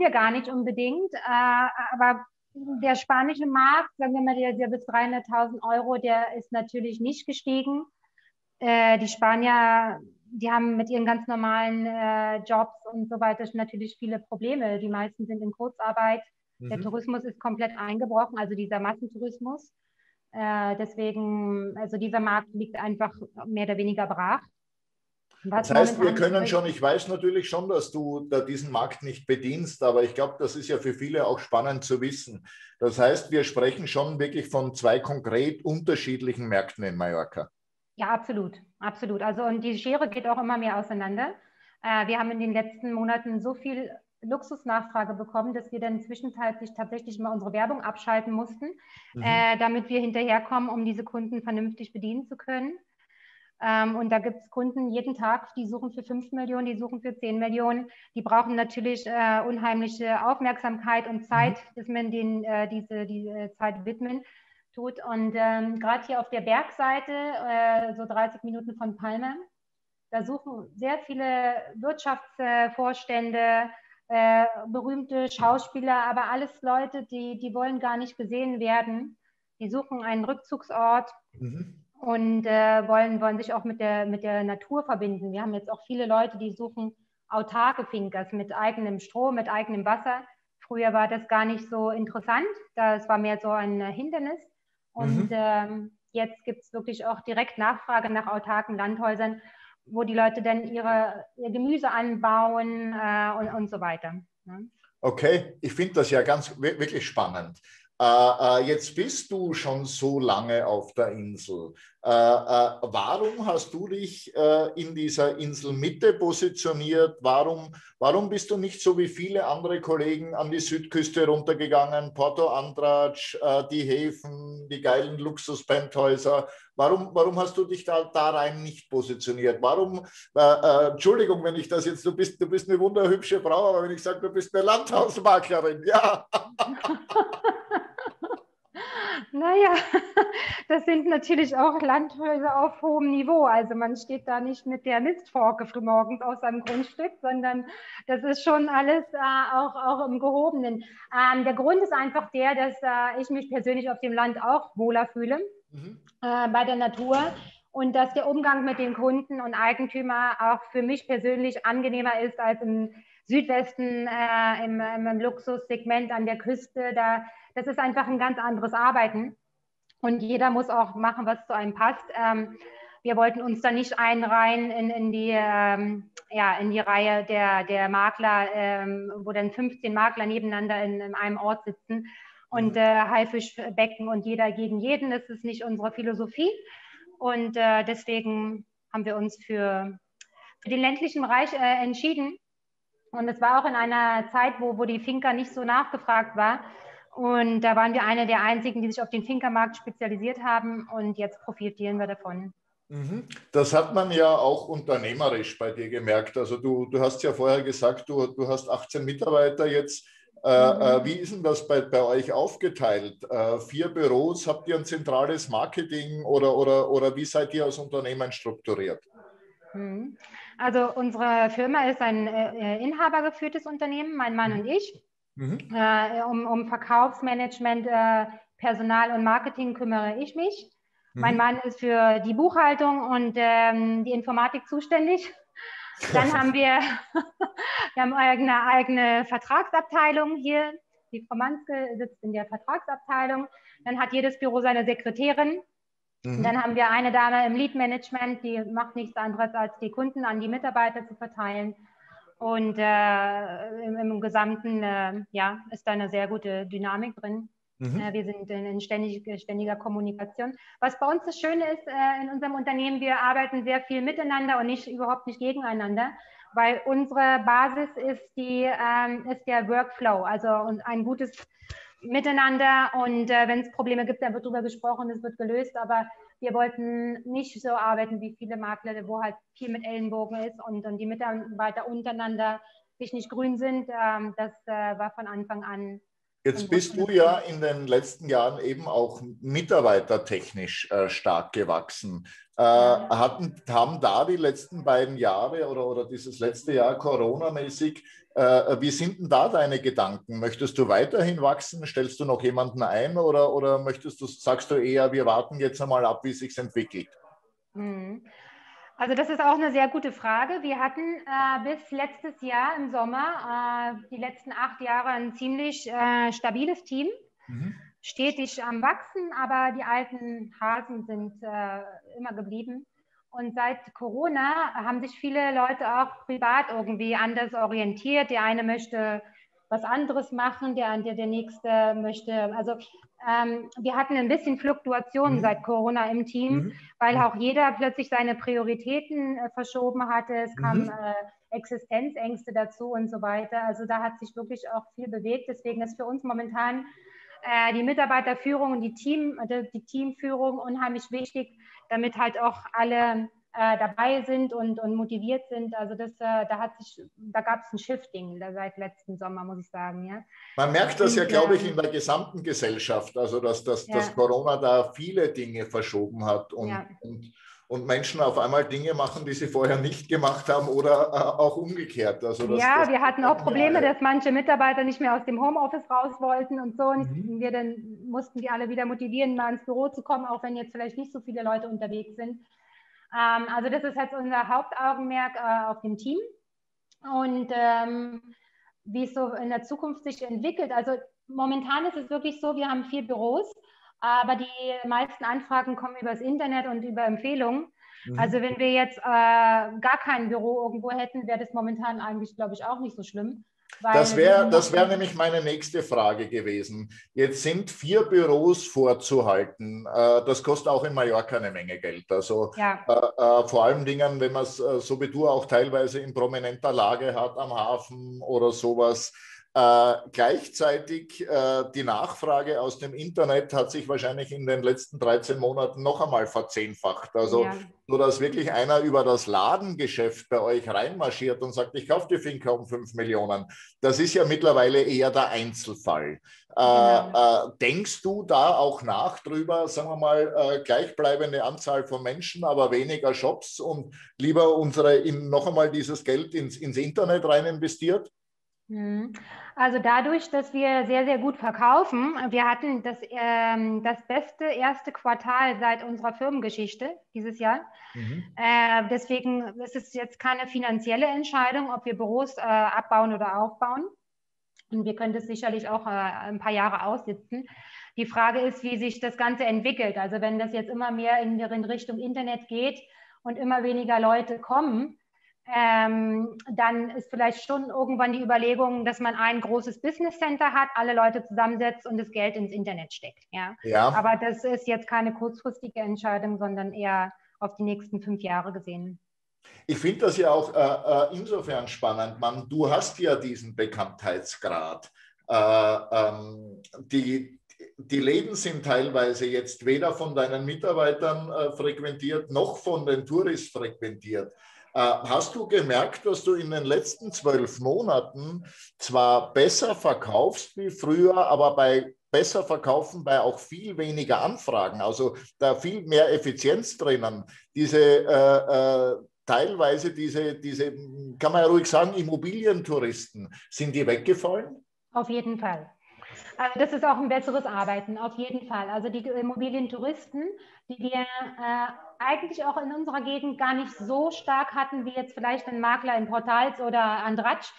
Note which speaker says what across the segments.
Speaker 1: wir gar nicht unbedingt. Äh, aber der spanische Markt, sagen wir mal, der, der bis 300.000 Euro, der ist natürlich nicht gestiegen. Äh, die Spanier, die haben mit ihren ganz normalen äh, Jobs und so weiter natürlich viele Probleme. Die meisten sind in Kurzarbeit. Mhm. Der Tourismus ist komplett eingebrochen, also dieser Massentourismus. Äh, deswegen, also dieser Markt liegt einfach mehr oder weniger brach.
Speaker 2: Das heißt, wir können schon, ich weiß natürlich schon, dass du da diesen Markt nicht bedienst, aber ich glaube, das ist ja für viele auch spannend zu wissen. Das heißt, wir sprechen schon wirklich von zwei konkret unterschiedlichen Märkten in Mallorca.
Speaker 1: Ja, absolut, absolut. Also und die Schere geht auch immer mehr auseinander. Äh, wir haben in den letzten Monaten so viel Luxusnachfrage bekommen, dass wir dann zwischenzeitlich tatsächlich mal unsere Werbung abschalten mussten, mhm. äh, damit wir hinterherkommen, um diese Kunden vernünftig bedienen zu können. Ähm, und da gibt es Kunden jeden Tag, die suchen für 5 Millionen, die suchen für 10 Millionen. Die brauchen natürlich äh, unheimliche Aufmerksamkeit und Zeit, mhm. dass man denen äh, diese, diese Zeit widmen tut. Und ähm, gerade hier auf der Bergseite, äh, so 30 Minuten von Palme, da suchen sehr viele Wirtschaftsvorstände, äh, berühmte Schauspieler, aber alles Leute, die, die wollen gar nicht gesehen werden. Die suchen einen Rückzugsort. Mhm und äh, wollen, wollen sich auch mit der, mit der Natur verbinden. Wir haben jetzt auch viele Leute, die suchen autarke Finkers mit eigenem Strom, mit eigenem Wasser. Früher war das gar nicht so interessant, das war mehr so ein Hindernis. Und mhm. ähm, jetzt gibt es wirklich auch direkt Nachfrage nach autarken Landhäusern, wo die Leute dann ihre, ihr Gemüse anbauen äh, und, und so weiter.
Speaker 2: Ne? Okay, ich finde das ja ganz wirklich spannend. Äh, äh, jetzt bist du schon so lange auf der Insel. Äh, äh, warum hast du dich äh, in dieser Inselmitte positioniert? Warum, warum bist du nicht so wie viele andere Kollegen an die Südküste runtergegangen? Porto Andratsch, äh, die Häfen, die geilen Luxus-Penthäuser. Warum, warum hast du dich da, da rein nicht positioniert? Warum, Entschuldigung, wenn ich das jetzt, du bist, du bist eine wunderhübsche Frau, aber wenn ich sage, du bist eine Landhausmaklerin, ja.
Speaker 1: Naja, das sind natürlich auch Landhäuser auf hohem Niveau. Also man steht da nicht mit der Mistforke morgens aus seinem Grundstück, sondern das ist schon alles äh, auch, auch im Gehobenen. Ähm, der Grund ist einfach der, dass äh, ich mich persönlich auf dem Land auch wohler fühle mhm. äh, bei der Natur und dass der Umgang mit den Kunden und Eigentümer auch für mich persönlich angenehmer ist als im Südwesten, äh, im, im Luxussegment an der Küste. Da das ist einfach ein ganz anderes Arbeiten. Und jeder muss auch machen, was zu einem passt. Ähm, wir wollten uns da nicht einreihen in, in, die, ähm, ja, in die Reihe der, der Makler, ähm, wo dann 15 Makler nebeneinander in, in einem Ort sitzen und mhm. äh, Haifischbecken und jeder gegen jeden. Das ist nicht unsere Philosophie. Und äh, deswegen haben wir uns für, für den ländlichen Bereich äh, entschieden. Und es war auch in einer Zeit, wo, wo die Finca nicht so nachgefragt war. Und da waren wir eine der einzigen, die sich auf den Finkermarkt spezialisiert haben und jetzt profitieren wir davon.
Speaker 2: Mhm. Das hat man ja auch unternehmerisch bei dir gemerkt. Also du, du hast ja vorher gesagt, du, du hast 18 Mitarbeiter jetzt. Äh, mhm. äh, wie ist denn das bei, bei euch aufgeteilt? Äh, vier Büros, habt ihr ein zentrales Marketing oder, oder, oder wie seid ihr als Unternehmen strukturiert?
Speaker 1: Mhm. Also unsere Firma ist ein äh, inhabergeführtes Unternehmen, mein Mann mhm. und ich. Mhm. Äh, um, um Verkaufsmanagement, äh, Personal und Marketing kümmere ich mich. Mhm. Mein Mann ist für die Buchhaltung und ähm, die Informatik zuständig. Dann haben wir, wir haben eine eigene Vertragsabteilung hier. Die Frau Manske sitzt in der Vertragsabteilung. Dann hat jedes Büro seine Sekretärin. Mhm. Dann haben wir eine Dame im Lead Management, die macht nichts anderes, als die Kunden an die Mitarbeiter zu verteilen. Und äh, im, im, Gesamten äh, ja, ist da eine sehr gute Dynamik drin. Mhm. Äh, wir sind in, in ständig, ständiger Kommunikation. Was bei uns das Schöne ist äh, in unserem Unternehmen, wir arbeiten sehr viel miteinander und nicht überhaupt nicht gegeneinander, weil unsere Basis ist, die, ähm, ist der Workflow, also ein gutes Miteinander. Und äh, wenn es Probleme gibt, dann wird darüber gesprochen, es wird gelöst. Aber wir wollten nicht so arbeiten wie viele Makler, wo halt viel mit Ellenbogen ist und, und die Mitarbeiter untereinander sich nicht grün sind. Ähm, das äh, war von Anfang an.
Speaker 2: Jetzt bist du ja in den letzten Jahren eben auch mitarbeitertechnisch äh, stark gewachsen. Äh, hatten, haben da die letzten beiden Jahre oder, oder dieses letzte Jahr Corona-mäßig wie sind denn da deine Gedanken? Möchtest du weiterhin wachsen? Stellst du noch jemanden ein oder, oder möchtest du, sagst du eher, wir warten jetzt einmal ab, wie es sich entwickelt?
Speaker 1: Mhm. Also das ist auch eine sehr gute Frage. Wir hatten äh, bis letztes Jahr im Sommer, äh, die letzten acht Jahre, ein ziemlich äh, stabiles Team. Mhm. Stetig am Wachsen, aber die alten Hasen sind äh, immer geblieben. Und seit Corona haben sich viele Leute auch privat irgendwie anders orientiert. Der eine möchte was anderes machen, der, der, der nächste möchte, also ähm, wir hatten ein bisschen Fluktuation mhm. seit Corona im Team, mhm. weil auch jeder plötzlich seine Prioritäten äh, verschoben hatte. Es mhm. kamen äh, Existenzängste dazu und so weiter. Also da hat sich wirklich auch viel bewegt. Deswegen ist für uns momentan äh, die Mitarbeiterführung und die, Team, die Teamführung unheimlich wichtig, damit halt auch alle äh, dabei sind und, und motiviert sind. Also das, äh, da hat sich, da gab es ein Shifting seit letzten Sommer, muss ich sagen. Ja.
Speaker 2: Man merkt das ja, glaube ich, in der gesamten Gesellschaft, also dass, dass, ja. dass Corona da viele Dinge verschoben hat und, ja. und, und, Menschen auf einmal Dinge machen, die sie vorher nicht gemacht haben oder äh, auch umgekehrt. Also
Speaker 1: das, ja, das wir hatten auch Probleme, dass manche Mitarbeiter nicht mehr aus dem Homeoffice raus wollten und so. Und mhm. wir dann mussten die alle wieder motivieren, mal ins Büro zu kommen, auch wenn jetzt vielleicht nicht so viele Leute unterwegs sind. Ähm, also das ist halt unser Hauptaugenmerk äh, auf dem Team. Und ähm, wie es so in der Zukunft sich entwickelt. Also momentan ist es wirklich so, wir haben vier Büros, aber die meisten Anfragen kommen übers Internet und über Empfehlungen. Mhm. Also wenn wir jetzt äh, gar kein Büro irgendwo hätten, wäre das momentan eigentlich, glaube ich, auch nicht so schlimm
Speaker 2: das wäre das wär nämlich meine nächste Frage gewesen. Jetzt sind vier Büros vorzuhalten. Äh, das kostet auch in Mallorca eine Menge Geld. Also ja. äh, äh, vor allen Dingen, wenn man es äh, so wie du auch teilweise in prominenter Lage hat am Hafen oder sowas. Äh, gleichzeitig äh, die Nachfrage aus dem Internet hat sich wahrscheinlich in den letzten 13 Monaten noch einmal verzehnfacht. Also, ja. so dass wirklich einer über das Ladengeschäft bei euch reinmarschiert und sagt, ich kaufe die Finca um 5 Millionen. Das ist ja mittlerweile eher der Einzelfall. Ja. Äh, denkst du da auch nach drüber, sagen wir mal, äh, gleichbleibende Anzahl von Menschen, aber weniger Shops und lieber unsere in noch einmal dieses Geld ins, ins Internet rein investiert?
Speaker 1: Mhm. Also dadurch, dass wir sehr, sehr gut verkaufen, wir hatten das, ähm, das beste erste Quartal seit unserer Firmengeschichte dieses Jahr. Mhm. Äh, deswegen ist es jetzt keine finanzielle Entscheidung, ob wir Büros äh, abbauen oder aufbauen. Und wir können das sicherlich auch äh, ein paar Jahre aussitzen. Die Frage ist, wie sich das Ganze entwickelt. Also wenn das jetzt immer mehr in, in Richtung Internet geht und immer weniger Leute kommen, ähm, dann ist vielleicht schon irgendwann die Überlegung, dass man ein großes Business Center hat, alle Leute zusammensetzt und das Geld ins Internet steckt. Ja? ja. Aber das ist jetzt keine kurzfristige Entscheidung, sondern eher auf die nächsten fünf Jahre gesehen.
Speaker 2: Ich finde das ja auch äh, äh insofern spannend, man, du hast ja diesen Bekanntheitsgrad. Äh, ähm, die, die Läden sind teilweise jetzt weder von deinen Mitarbeitern äh, frequentiert noch von den Touristen frequentiert. Äh, hast du gemerkt, dass du in den letzten zwölf Monaten zwar besser verkaufst wie früher, aber bei besser verkaufen bei auch viel weniger Anfragen, also da viel mehr Effizienz drinnen. Diese äh, äh, teilweise diese, diese, kann man ja ruhig sagen, Immobilientouristen, sind die weggefallen?
Speaker 1: Auf jeden Fall. Also das ist auch ein besseres Arbeiten, auf jeden Fall. Also die Immobilientouristen, die wir äh, eigentlich auch in unserer Gegend gar nicht so stark hatten, wie jetzt vielleicht ein Makler in Portals oder Andratsch.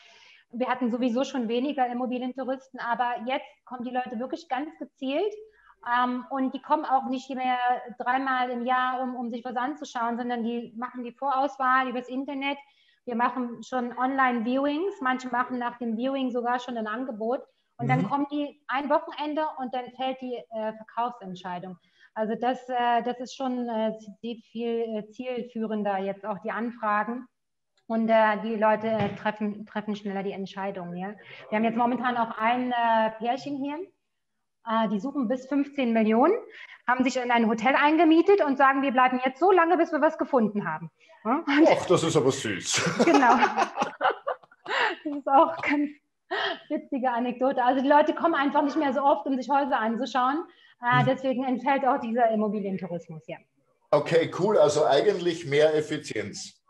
Speaker 1: Wir hatten sowieso schon weniger Immobilientouristen, aber jetzt kommen die Leute wirklich ganz gezielt ähm, und die kommen auch nicht mehr dreimal im Jahr, um, um sich was anzuschauen, sondern die machen die Vorauswahl übers Internet. Wir machen schon Online-Viewings. Manche machen nach dem Viewing sogar schon ein Angebot. Und dann mhm. kommen die ein Wochenende und dann fällt die äh, Verkaufsentscheidung. Also das, äh, das ist schon äh, viel äh, zielführender jetzt auch die Anfragen. Und äh, die Leute äh, treffen, treffen schneller die Entscheidung. Ja? Wir haben jetzt momentan auch ein Pärchen hier, die suchen bis 15 Millionen, haben sich in ein Hotel eingemietet und sagen, wir bleiben jetzt so lange, bis wir was gefunden haben.
Speaker 2: Ach, das ist aber süß.
Speaker 1: Genau. Das ist auch ganz, witzige Anekdote. Also die Leute kommen einfach nicht mehr so oft, um sich Häuser anzuschauen. Äh, deswegen entfällt auch dieser Immobilientourismus, ja.
Speaker 2: Okay, cool. Also eigentlich mehr Effizienz.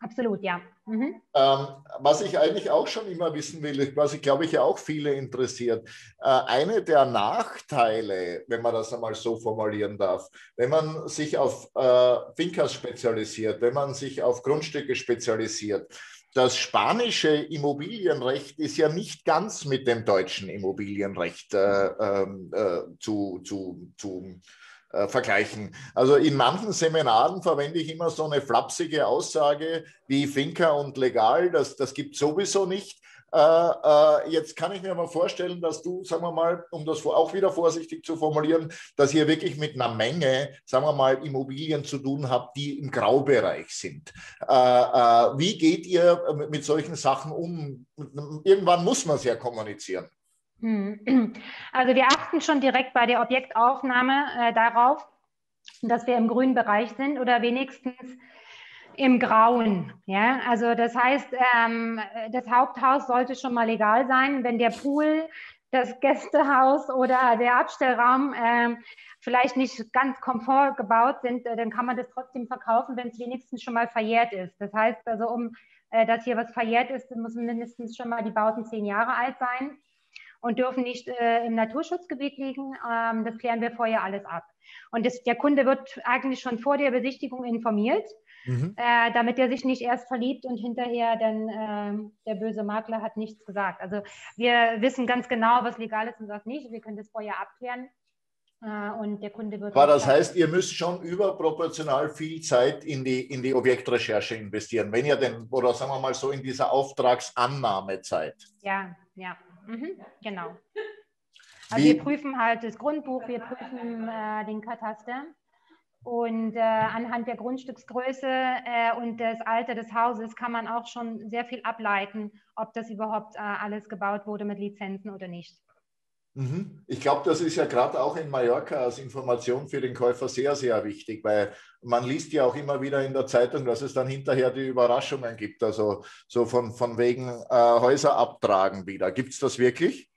Speaker 1: Absolut, ja.
Speaker 2: Mhm. Ähm, was ich eigentlich auch schon immer wissen will, was ich glaube ich ja auch viele interessiert, äh, eine der Nachteile, wenn man das einmal so formulieren darf, wenn man sich auf äh, Fincas spezialisiert, wenn man sich auf Grundstücke spezialisiert, das spanische Immobilienrecht ist ja nicht ganz mit dem deutschen Immobilienrecht äh, ähm, äh, zu, zu, zu äh, vergleichen. Also in manchen Seminaren verwende ich immer so eine flapsige Aussage wie Finca und legal, das, das gibt sowieso nicht. Äh, äh, jetzt kann ich mir mal vorstellen, dass du, sagen wir mal, um das auch wieder vorsichtig zu formulieren, dass ihr wirklich mit einer Menge, sagen wir mal, Immobilien zu tun habt, die im Graubereich sind. Äh, wie geht ihr mit solchen Sachen um? Irgendwann muss man es ja kommunizieren.
Speaker 1: Hm. Also wir achten schon direkt bei der Objektaufnahme äh, darauf, dass wir im grünen Bereich sind oder wenigstens im Grauen. Ja? Also das heißt, ähm, das Haupthaus sollte schon mal legal sein. Wenn der Pool, das Gästehaus oder der Abstellraum ähm, vielleicht nicht ganz komfort gebaut sind, äh, dann kann man das trotzdem verkaufen, wenn es wenigstens schon mal verjährt ist. Das heißt also, um äh, dass hier was verjährt ist, muss mindestens schon mal die Bauten zehn Jahre alt sein und dürfen nicht äh, im Naturschutzgebiet liegen. Ähm, das klären wir vorher alles ab. Und das, der Kunde wird eigentlich schon vor der Besichtigung informiert, mhm. äh, damit er sich nicht erst verliebt und hinterher dann äh, der böse Makler hat nichts gesagt. Also wir wissen ganz genau, was legal ist und was nicht. Wir können das vorher abklären. Äh, und der Kunde wird.
Speaker 2: Aber das heißt, ihr müsst schon überproportional viel Zeit in die, in die Objektrecherche investieren, wenn ihr denn, oder sagen wir mal so, in dieser Auftragsannahmezeit.
Speaker 1: Ja, ja. Mhm, genau. Also wir prüfen halt das Grundbuch, wir prüfen äh, den Kataster und äh, anhand der Grundstücksgröße äh, und des Alter des Hauses kann man auch schon sehr viel ableiten, ob das überhaupt äh, alles gebaut wurde mit Lizenzen oder nicht.
Speaker 2: Mhm. Ich glaube, das ist ja gerade auch in Mallorca als Information für den Käufer sehr, sehr wichtig, weil man liest ja auch immer wieder in der Zeitung, dass es dann hinterher die Überraschungen gibt, also so von, von wegen äh, Häuser abtragen wieder. Gibt es das wirklich?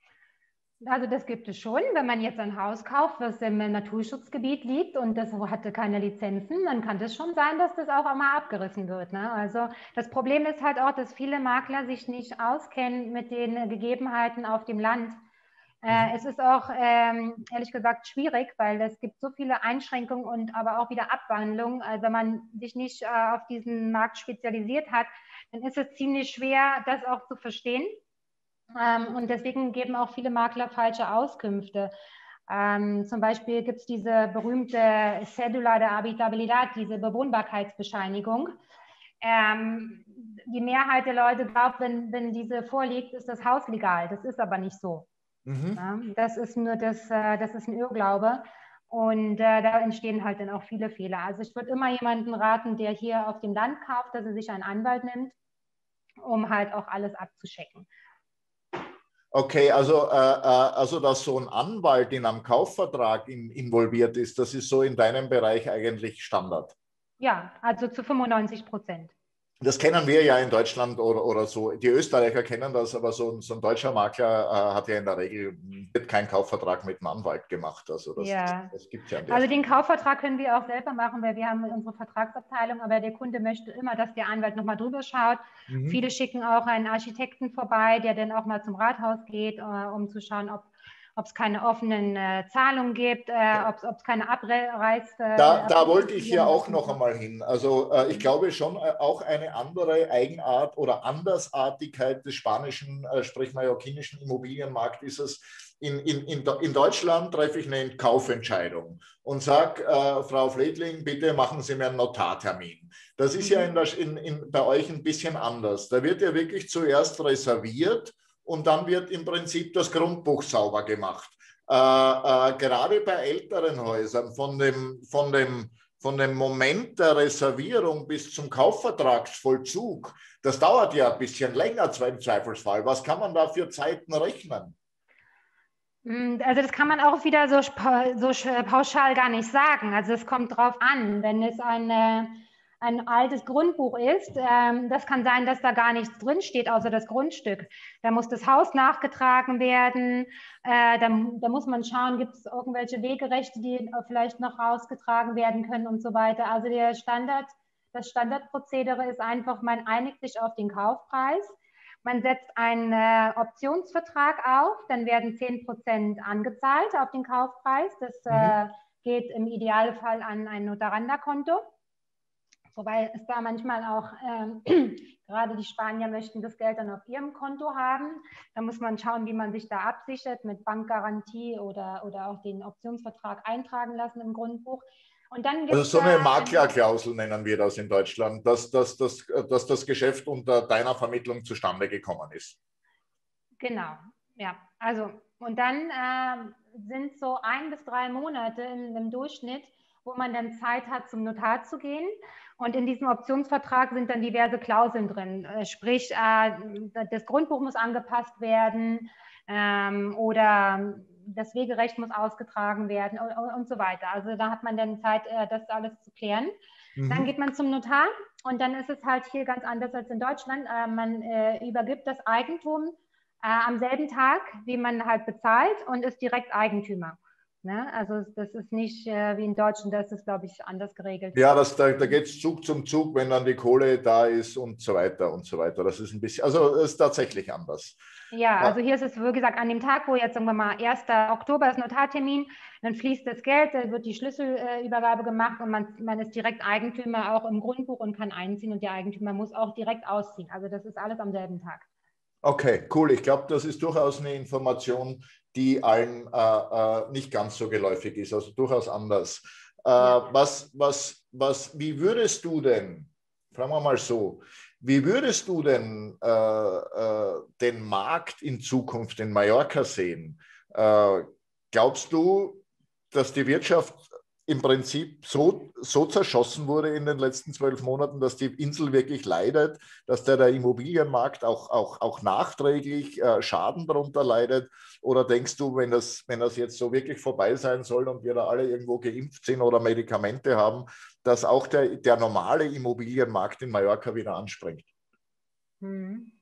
Speaker 1: Also das gibt es schon. Wenn man jetzt ein Haus kauft, was im Naturschutzgebiet liegt und das hatte keine Lizenzen, dann kann das schon sein, dass das auch einmal abgerissen wird. Ne? Also das Problem ist halt auch, dass viele Makler sich nicht auskennen mit den Gegebenheiten auf dem Land. Äh, mhm. es ist auch ähm, ehrlich gesagt schwierig, weil es gibt so viele Einschränkungen und aber auch wieder Abwandlungen. Also wenn man sich nicht äh, auf diesen Markt spezialisiert hat, dann ist es ziemlich schwer, das auch zu verstehen. Ähm, und deswegen geben auch viele Makler falsche Auskünfte. Ähm, zum Beispiel gibt es diese berühmte Cedula de Habitabilidad, diese Bewohnbarkeitsbescheinigung. Ähm, die Mehrheit der Leute glaubt, wenn, wenn diese vorliegt, ist das Haus legal. Das ist aber nicht so. Mhm. Ja, das ist nur das, äh, das ist ein Irrglaube. Und äh, da entstehen halt dann auch viele Fehler. Also ich würde immer jemanden raten, der hier auf dem Land kauft, dass er sich einen Anwalt nimmt, um halt auch alles abzuschecken.
Speaker 2: Okay, also, äh, äh also dass so ein Anwalt in einem Kaufvertrag in, involviert ist, das ist so in deinem Bereich eigentlich Standard.
Speaker 1: Ja, also zu 95 Prozent.
Speaker 2: Das kennen wir ja in Deutschland oder, oder so. Die Österreicher kennen das, aber so ein, so ein deutscher Makler äh, hat ja in der Regel wird kein Kaufvertrag mit einem Anwalt gemacht. Also das,
Speaker 1: ja. das gibt ja. Also den Kaufvertrag können wir auch selber machen, weil wir haben unsere Vertragsabteilung, aber der Kunde möchte immer, dass der Anwalt nochmal drüber schaut. Mhm. Viele schicken auch einen Architekten vorbei, der dann auch mal zum Rathaus geht, äh, um zu schauen, ob ob es keine offenen äh, Zahlungen gibt, äh, ob es keine Abreiß.
Speaker 2: Äh, da, da wollte ich ja auch noch einmal hin. Also äh, ich glaube schon äh, auch eine andere Eigenart oder Andersartigkeit des spanischen, äh, sprich mallorquinischen Immobilienmarkt ist es. In, in, in, in Deutschland treffe ich eine Kaufentscheidung und sage, Frau Fledling, bitte machen Sie mir einen Notartermin. Das ist ja mhm. in in, bei euch ein bisschen anders. Da wird ja wirklich zuerst reserviert und dann wird im Prinzip das Grundbuch sauber gemacht. Äh, äh, gerade bei älteren Häusern von dem, von, dem, von dem Moment der Reservierung bis zum Kaufvertragsvollzug, das dauert ja ein bisschen länger im Zweifelsfall. Was kann man da für Zeiten rechnen?
Speaker 1: Hm, also das kann man auch wieder so, so pauschal gar nicht sagen. Also es kommt drauf an, wenn es eine ein altes Grundbuch ist, ähm, das kann sein, dass da gar nichts drinsteht, außer das Grundstück. Da muss das Haus nachgetragen werden. Äh, da, da, muss man schauen, gibt es irgendwelche Wegerechte, die vielleicht noch rausgetragen werden können und so weiter. Also der Standard Das Standardprozedere ist einfach, man einigt sich auf den Kaufpreis. Man setzt einen äh, Optionsvertrag auf, dann werden 10% angezahlt auf den Kaufpreis. Das mhm. äh, geht im Idealfall an ein Notaranda-Konto. Wobei es da manchmal auch, ähm, gerade die Spanier möchten das Geld dann auf ihrem Konto haben. Da muss man schauen, wie man sich da absichert mit Bankgarantie oder, oder auch den Optionsvertrag eintragen lassen im Grundbuch.
Speaker 2: Und dann also so eine Maklerklausel nennen wir das in Deutschland, dass, dass, dass, dass das Geschäft unter deiner Vermittlung zustande gekommen ist.
Speaker 1: Genau, ja. Also, und dann äh, sind so ein bis drei Monate im, im Durchschnitt, wo man dann Zeit hat, zum Notar zu gehen. Und in diesem Optionsvertrag sind dann diverse Klauseln drin. Äh, sprich, äh, das Grundbuch muss angepasst werden ähm, oder das Wegerecht muss ausgetragen werden und, so weiter. Also da hat man dann Zeit, äh, das alles zu klären. Mhm. Dann geht man zum Notar und dann ist es halt hier ganz anders als in Deutschland. Man übergibt das Eigentum am selben Tag, wie man halt bezahlt und ist direkt Eigentümer. Ne? Also das ist nicht äh, wie in Deutschland, das ist, glaube ich, anders geregelt.
Speaker 2: Ja, das, da, da geht es Zug zum Zug, wenn dann die Kohle da ist und so weiter und so weiter. Das ist ein bisschen, also es ist tatsächlich anders.
Speaker 1: Ja, also hier ist es, wie gesagt, an dem Tag, wo jetzt sagen wir mal 1. Oktober ist Notartermin, dann fließt das Geld, dann wird die Schlüsselübergabe gemacht und man, man ist direkt Eigentümer auch im Grundbuch und kann einziehen und der Eigentümer muss auch direkt ausziehen. Also das ist alles am selben Tag.
Speaker 2: Okay, cool. Ich glaube, das ist durchaus eine Information, die allen äh, äh, nicht ganz so geläufig ist, also durchaus anders. Äh, ja. was, was, was, wie würdest du denn, fragen wir mal so, wie würdest du denn äh, äh, den Markt in Zukunft in Mallorca sehen? Äh, glaubst du, dass die Wirtschaft im Prinzip so, so zerschossen wurde in den letzten zwölf Monaten, dass die Insel wirklich leidet, dass der, der Immobilienmarkt auch, auch, auch nachträglich äh, Schaden darunter leidet? Oder denkst du, wenn das, wenn das jetzt so wirklich vorbei sein soll und wir da alle irgendwo geimpft sind oder Medikamente haben, dass auch der, der normale Immobilienmarkt in Mallorca wieder anspringt?
Speaker 1: Hm.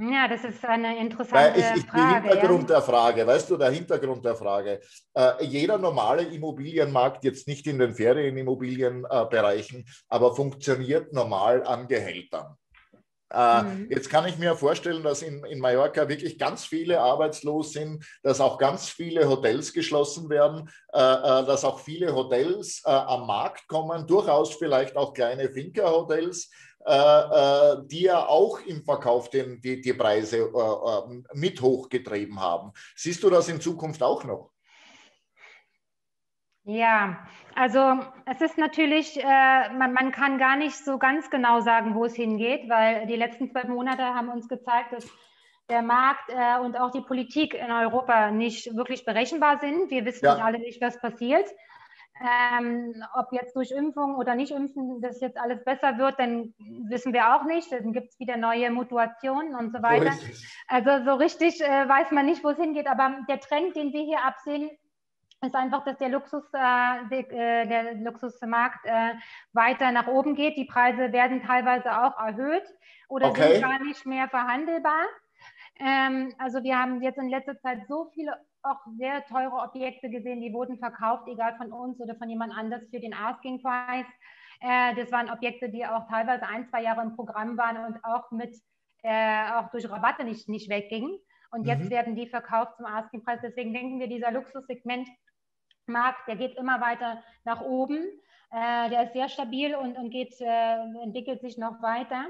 Speaker 1: Ja, das ist eine interessante
Speaker 2: ich, ich, Frage. Der Hintergrund ja. der Frage, weißt du, der Hintergrund der Frage. Äh, jeder normale Immobilienmarkt, jetzt nicht in den Ferienimmobilienbereichen, äh, aber funktioniert normal an Gehältern. Äh, mhm. Jetzt kann ich mir vorstellen, dass in, in Mallorca wirklich ganz viele arbeitslos sind, dass auch ganz viele Hotels geschlossen werden, äh, äh dass auch viele Hotels äh, am Markt kommen, durchaus vielleicht auch kleine Finca-Hotels, die ja auch im Verkauf den, die, die Preise äh, mit hochgetrieben haben. Siehst du das in Zukunft auch noch?
Speaker 1: Ja, also es ist natürlich, äh, man, man, kann gar nicht so ganz genau sagen, wo es hingeht, weil die letzten zwölf Monate haben uns gezeigt, dass der Markt äh, und auch die Politik in Europa nicht wirklich berechenbar sind. Wir wissen ja. alle nicht, was passiert. Ähm, ob jetzt durch Impfung oder nicht Impfen das jetzt alles besser wird, dann wissen wir auch nicht. Dann gibt es wieder neue Mutationen und so weiter. Also so richtig äh, weiß man nicht, wo es hingeht. Aber der Trend, den wir hier absehen, ist einfach, dass der, Luxus, äh, der, äh, der Luxusmarkt äh, weiter nach oben geht. Die Preise werden teilweise auch erhöht oder okay. sind gar nicht mehr verhandelbar. Ähm, also wir haben jetzt in letzter Zeit so viele auch sehr teure Objekte gesehen, die wurden verkauft, egal von uns oder von jemand anders für den Asking-Preis. Äh, das waren Objekte, die auch teilweise ein, zwei Jahre im Programm waren und auch mit äh, auch durch Rabatte nicht, nicht weggingen. Und jetzt mhm. werden die verkauft zum Asking-Preis. Deswegen denken wir, dieser Luxussegment Markt, der geht immer weiter nach oben. Äh, der ist sehr stabil und, und geht, äh, entwickelt sich noch weiter.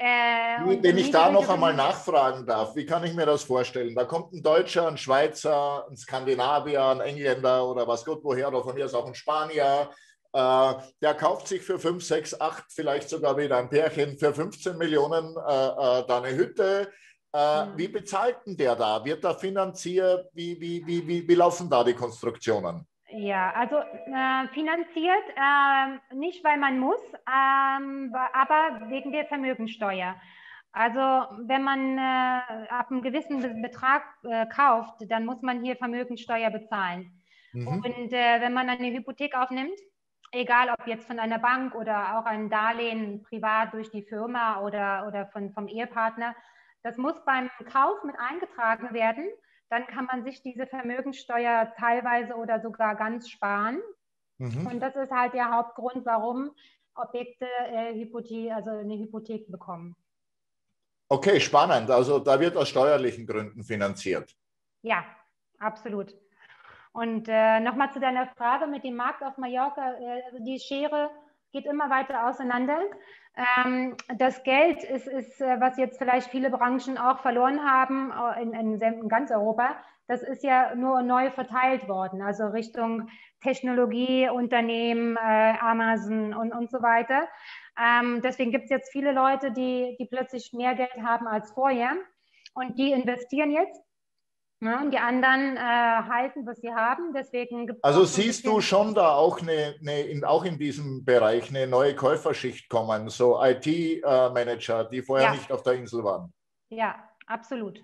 Speaker 2: Äh, Wenn ich da noch einmal nachfragen darf, wie kann ich mir das vorstellen? Da kommt ein Deutscher, ein Schweizer, ein Skandinavier, ein Engländer oder was Gott woher, oder von mir ist auch ein Spanier. Äh, der kauft sich für 5, 6, 8, vielleicht sogar wieder ein Pärchen für 15 Millionen äh, äh, da eine Hütte. Mhm. Wie bezahlt denn der da? Wird da finanziert? Wie, wie, wie, wie, wie laufen da die Konstruktionen?
Speaker 1: Ja, also äh, finanziert äh, nicht, weil man muss, ähm, aber wegen der Vermögensteuer. Also wenn man äh, ab einem gewissen Betrag äh, kauft, dann muss man hier Vermögensteuer bezahlen. Mhm. Und äh, wenn man eine Hypothek aufnimmt, egal ob jetzt von einer Bank oder auch ein Darlehen privat durch die Firma oder, oder von, vom Ehepartner, das muss beim Kauf mit eingetragen werden dann kann man sich diese Vermögensteuer teilweise oder sogar ganz sparen. Mhm. Und das ist halt der Hauptgrund, warum Objekte äh, Hypothek, also eine Hypothek bekommen.
Speaker 2: Okay, spannend. Also da wird aus steuerlichen Gründen finanziert.
Speaker 1: Ja, absolut. Und äh, nochmal zu deiner Frage mit dem Markt auf Mallorca. Äh, also die Schere geht immer weiter auseinander. Ähm, das Geld ist, ist, äh, was jetzt vielleicht viele Branchen auch verloren haben äh, in, in, ganz Europa, das ist ja nur neu verteilt worden, also Richtung Technologieunternehmen, äh, Amazon und, und so weiter. Ähm, deswegen gibt es jetzt viele Leute, die, die plötzlich mehr Geld haben als vorher und die investieren jetzt. Ja, und die anderen äh, halten, was sie haben. Deswegen
Speaker 2: also siehst du schon da auch, eine, eine in, auch in diesem Bereich eine neue Käuferschicht kommen, so IT-Manager, äh, die vorher ja. nicht auf der Insel waren?
Speaker 1: Ja, absolut.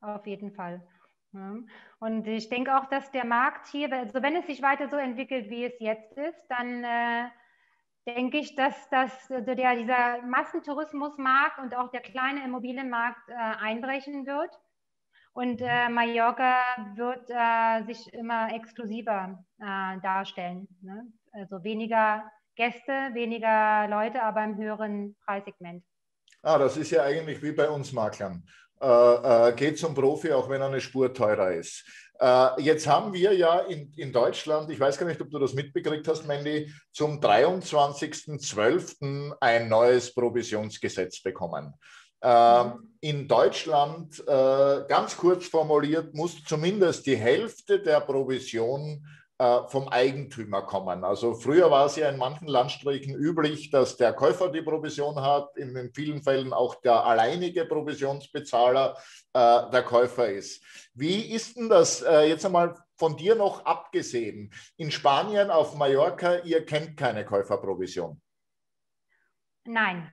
Speaker 1: Auf jeden Fall. Und ich denke auch, dass der Markt hier, also wenn es sich weiter so entwickelt, wie es jetzt ist, dann äh, denke ich, dass, dass also der, dieser Massentourismusmarkt und auch der kleine Immobilienmarkt äh, einbrechen wird. Und äh, Mallorca wird äh, sich immer exklusiver äh, darstellen. Ne? Also weniger Gäste, weniger Leute, aber im höheren Preissegment.
Speaker 2: Ah, das ist ja eigentlich wie bei uns Maklern äh, äh, geht zum Profi, auch wenn er eine Spur teurer ist. Äh, jetzt haben wir ja in, in Deutschland, ich weiß gar nicht, ob du das mitbekriegt hast, Mandy, zum 23.12. ein neues Provisionsgesetz bekommen. Äh, in Deutschland, äh, ganz kurz formuliert, muss zumindest die Hälfte der Provision äh, vom Eigentümer kommen. Also früher war es ja in manchen Landstrichen üblich, dass der Käufer die Provision hat, in, in vielen Fällen auch der alleinige Provisionsbezahler äh, der Käufer ist. Wie ist denn das äh, jetzt einmal von dir noch abgesehen? In Spanien, auf Mallorca, ihr kennt keine Käuferprovision.
Speaker 1: Nein.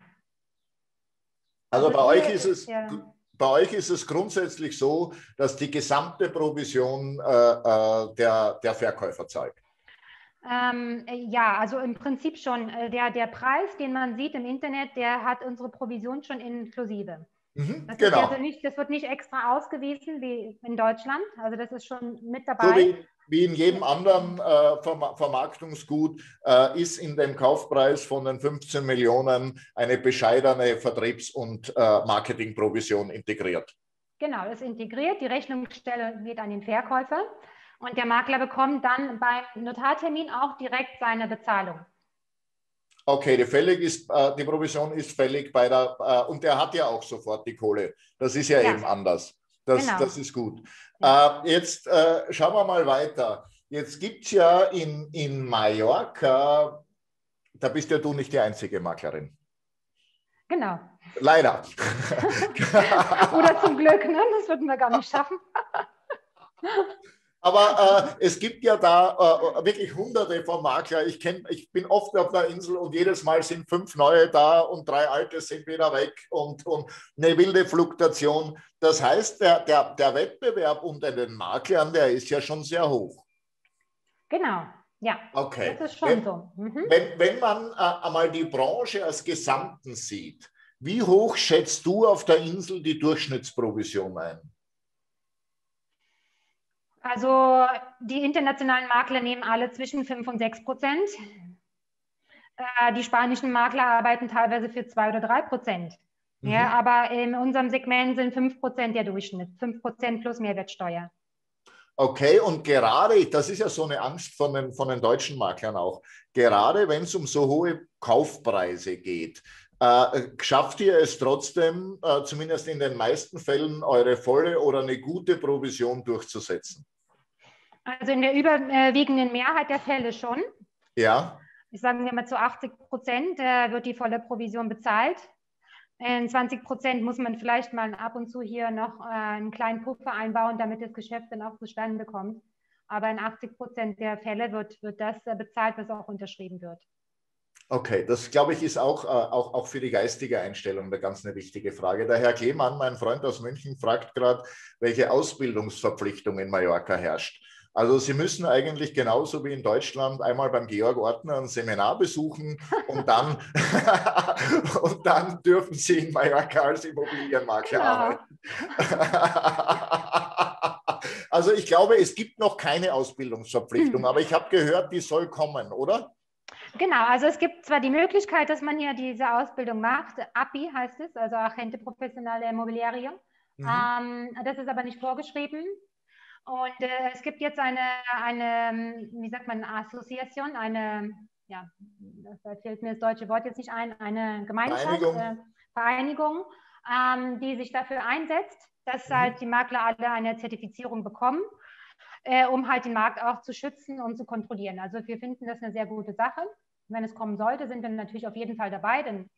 Speaker 2: Also, bei euch ist es. Ja bei euch ist es grundsätzlich so, dass die gesamte Provision äh, äh, der, der Verkäufer zahlt.
Speaker 1: Ähm, ja, also im Prinzip schon. Äh, der, der Preis, den man sieht im Internet, der hat unsere Provision schon inklusive. Mhm, das, genau. also nicht, das wird nicht extra ausgewiesen wie in Deutschland. Also das ist schon mit dabei. So
Speaker 2: wie, wie in jedem anderen äh, Vermarktungsgut äh, ist in dem Kaufpreis von den 15 Millionen eine bescheidene Vertriebs- und äh, Marketingprovision integriert.
Speaker 1: Genau, das ist integriert. Die Rechnungsstelle geht an den Verkäufer und der Makler bekommt dann beim Notartermin auch direkt seine Bezahlung.
Speaker 2: Okay, die, fällig ist, äh, die Provision ist fällig bei der, äh, und der hat ja auch sofort die Kohle. Das ist ja, ja. eben anders. Das, genau. das ist gut. Äh, jetzt äh, schauen wir mal weiter. Jetzt gibt es ja in, in Mallorca, da bist ja du nicht die einzige Maklerin.
Speaker 1: Genau.
Speaker 2: Leider.
Speaker 1: Oder zum Glück, ne? das würden wir gar nicht schaffen.
Speaker 2: Aber äh, es gibt ja da äh, wirklich hunderte von Makler. Ich, kenn, ich bin oft auf der Insel und jedes Mal sind fünf neue da und drei alte sind wieder weg und, und eine wilde Fluktuation. Das heißt, der, der, der Wettbewerb unter den Maklern, der ist ja schon sehr hoch.
Speaker 1: Genau, ja.
Speaker 2: Okay.
Speaker 1: Das ist schon wenn, so.
Speaker 2: Mhm. Wenn, wenn man äh, einmal die Branche als Gesamten sieht, wie hoch schätzt du auf der Insel die Durchschnittsprovision ein?
Speaker 1: Also die internationalen Makler nehmen alle zwischen 5 und 6 Prozent. Äh, die spanischen Makler arbeiten teilweise für 2 oder 3 Prozent. Mhm. Ja, aber in unserem Segment sind 5 Prozent der Durchschnitt. 5 Prozent plus Mehrwertsteuer.
Speaker 2: Okay, und gerade, das ist ja so eine Angst von den, von den deutschen Maklern auch, gerade wenn es um so hohe Kaufpreise geht, äh, schafft ihr es trotzdem, äh, zumindest in den meisten Fällen, eure volle oder eine gute Provision durchzusetzen?
Speaker 1: Also in der überwiegenden Mehrheit der Fälle schon.
Speaker 2: Ja.
Speaker 1: Ich sage mal zu 80 Prozent äh, wird die volle Provision bezahlt. In 20 Prozent muss man vielleicht mal ab und zu hier noch äh, einen kleinen Puffer einbauen, damit das Geschäft dann auch zustande kommt. Aber in 80 Prozent der Fälle wird, wird das äh, bezahlt, was auch unterschrieben wird.
Speaker 2: Okay, das glaube ich ist auch, äh, auch, auch für die geistige Einstellung eine ganz eine wichtige Frage. Der Herr Klemann, mein Freund aus München, fragt gerade, welche Ausbildungsverpflichtung in Mallorca herrscht. Also Sie müssen eigentlich genauso wie in Deutschland einmal beim Georg Ortner ein Seminar besuchen und dann, und dann dürfen Sie in Mallorca als Immobilienmakler genau. arbeiten. also ich glaube, es gibt noch keine Ausbildungsverpflichtung, aber ich habe gehört, die soll kommen, oder?
Speaker 1: Genau, also es gibt zwar die Möglichkeit, dass man hier diese Ausbildung macht, API heißt es, also Agente Professionale Immobiliario. Mhm. Ähm, das ist aber nicht vorgeschrieben. Und äh, es gibt jetzt eine, eine, wie sagt man, Assoziation, eine, ja, da fällt mir das deutsche Wort jetzt nicht ein, eine Gemeinschaft, Vereinigung, äh, Vereinigung ähm, die sich dafür einsetzt, dass mhm. halt die Makler alle eine Zertifizierung bekommen, äh, um halt den Markt auch zu schützen und zu kontrollieren. Also wir finden das eine sehr gute Sache. Wenn es kommen sollte, sind wir natürlich auf jeden Fall dabei, denn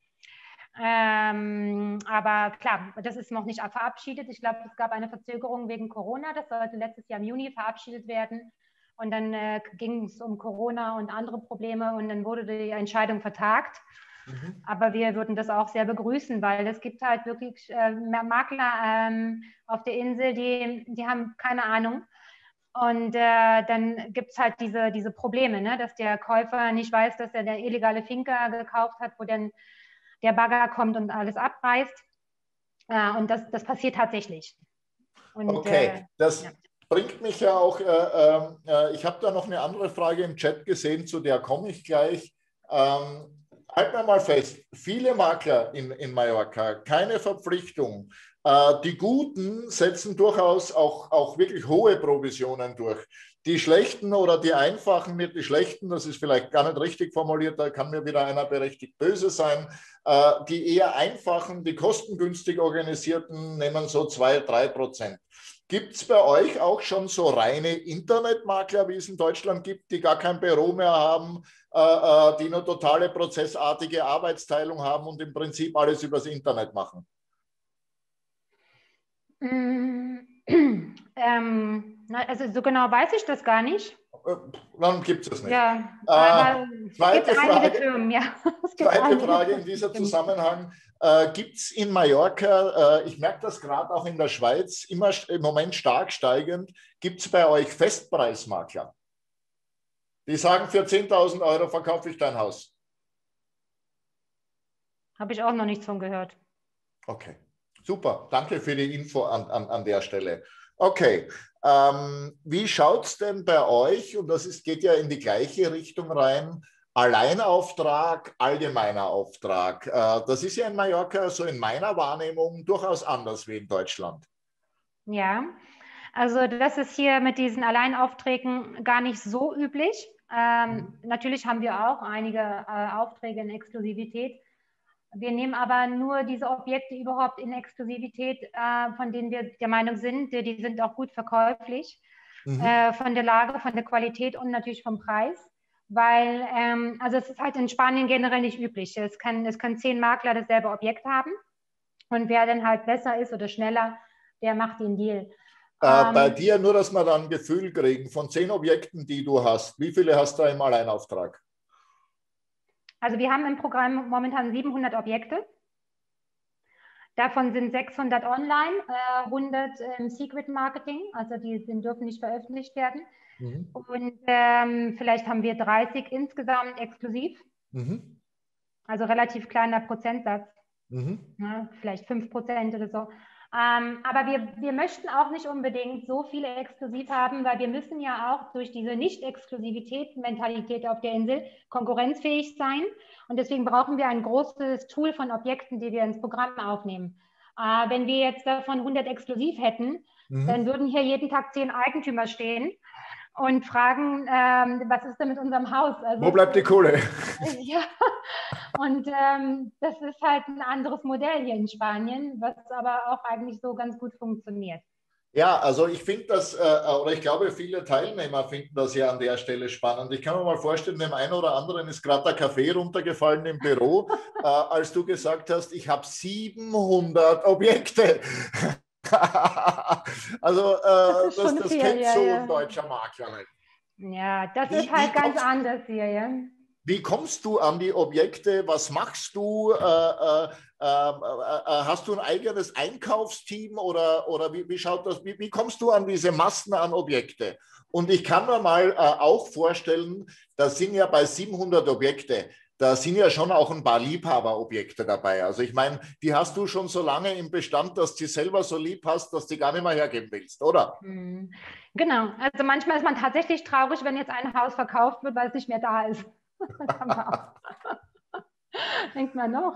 Speaker 1: ähm, aber klar, das ist noch nicht verabschiedet. Ich glaube, es gab eine Verzögerung wegen Corona. Das sollte letztes Jahr im Juni verabschiedet werden. Und dann äh, ging es um Corona und andere Probleme und dann wurde die Entscheidung vertagt. Mhm. Aber wir würden das auch sehr begrüßen, weil es gibt halt wirklich äh, Makler ähm, auf der Insel, die, die haben keine Ahnung. Und äh, dann gibt es halt diese, diese Probleme, ne? dass der Käufer nicht weiß, dass er eine illegale Finca gekauft hat, wo dann der Bagger kommt und alles abreißt. Äh, und das, das passiert tatsächlich.
Speaker 2: Und, okay, äh, das ja. bringt mich ja auch, äh, ähm, äh, ich habe da noch eine andere Frage im Chat gesehen, zu der komme ich gleich. Ähm, halten wir mal fest, viele Makler in, in Mallorca, keine Verpflichtung. Äh, die Guten setzen durchaus auch, auch wirklich hohe Provisionen durch. Die Schlechten oder die Einfachen mit die Schlechten, das ist vielleicht gar nicht richtig formuliert, da kann mir wieder einer berechtigt böse sein. Äh, die eher Einfachen, die kostengünstig organisierten nehmen so zwei, drei Prozent. Gibt es bei euch auch schon so reine Internetmakler, wie es in Deutschland gibt, die gar kein Büro mehr haben, äh, äh, die nur totale prozessartige Arbeitsteilung haben und im Prinzip alles übers Internet machen?
Speaker 1: Mm, ähm, also so genau weiß ich das gar nicht.
Speaker 2: Äh, dann gibt es es nicht.
Speaker 1: Ja, äh,
Speaker 2: zweite Frage, Firmen, ja. zweite Frage in diesem Zusammenhang. Äh, gibt es in Mallorca, äh, ich merke das gerade auch in der Schweiz, immer im Moment stark steigend, gibt es bei euch Festpreismakler? Die sagen, für 10.000 Euro verkaufe ich dein Haus.
Speaker 1: Habe ich auch noch nichts von gehört.
Speaker 2: Okay, super. Danke für die Info an, an, an der Stelle. Okay, ähm, wie schaut es denn bei euch, und das ist, geht ja in die gleiche Richtung rein, Alleinauftrag, allgemeiner Auftrag. Äh, das ist ja in Mallorca so in meiner Wahrnehmung durchaus anders wie in Deutschland.
Speaker 1: Ja, also das ist hier mit diesen Alleinaufträgen gar nicht so üblich. Ähm, mhm. Natürlich haben wir auch einige äh, Aufträge in Exklusivität. Wir nehmen aber nur diese Objekte überhaupt in Exklusivität, äh, von denen wir der Meinung sind, die, die sind auch gut verkäuflich, mhm. äh, von der Lage, von der Qualität und natürlich vom Preis. Weil, ähm, also es ist halt in Spanien generell nicht üblich. Es, kann, es können zehn Makler dasselbe Objekt haben und wer dann halt besser ist oder schneller, der macht den Deal.
Speaker 2: Äh, ähm, bei dir, nur dass wir dann ein Gefühl kriegen, von zehn Objekten, die du hast, wie viele hast du im Alleinauftrag?
Speaker 1: Also wir haben im Programm momentan 700 Objekte. Davon sind 600 online, äh, 100 im Secret Marketing, also die sind, dürfen nicht veröffentlicht werden. Mhm. Und ähm, vielleicht haben wir 30 insgesamt exklusiv. Mhm. Also relativ kleiner Prozentsatz. Mhm. Ja, vielleicht 5 Prozent oder so. Ähm, aber wir, wir möchten auch nicht unbedingt so viele exklusiv haben, weil wir müssen ja auch durch diese Nicht-Exklusivität-Mentalität auf der Insel konkurrenzfähig sein. Und deswegen brauchen wir ein großes Tool von Objekten, die wir ins Programm aufnehmen. Äh, wenn wir jetzt davon 100 exklusiv hätten, mhm. dann würden hier jeden Tag 10 Eigentümer stehen und fragen, ähm, was ist denn mit unserem Haus?
Speaker 2: Also, Wo bleibt die Kohle?
Speaker 1: ja, und ähm, das ist halt ein anderes Modell hier in Spanien, was aber auch eigentlich so ganz gut funktioniert.
Speaker 2: Ja, also ich finde das, äh, oder ich glaube, viele Teilnehmer finden das ja an der Stelle spannend. Ich kann mir mal vorstellen, dem einen oder anderen ist gerade der Kaffee runtergefallen im Büro, äh, als du gesagt hast, ich habe 700 Objekte. also äh, das, das, das kennt ja, so ja. ein deutscher Makler nicht.
Speaker 1: Ja, das wie, ist halt ganz kommst, anders hier, ja.
Speaker 2: Wie kommst du an die Objekte? Was machst du? Äh, äh, ähm, äh, äh, hast du ein eigenes Einkaufsteam oder, oder wie, wie schaut das? Wie, wie, kommst du an diese Massen an Objekte? Und ich kann mir mal äh, auch vorstellen, das sind ja bei 700 Objekte da sind ja schon auch ein paar Liebhaberobjekte dabei. Also ich meine, die hast du schon so lange im Bestand, dass du selber so lieb hast, dass du gar nicht mehr hergeben willst, oder?
Speaker 1: Hm. Genau. Also manchmal ist man tatsächlich traurig, wenn jetzt ein Haus verkauft wird, weil es nicht mehr da ist. Denkt man noch.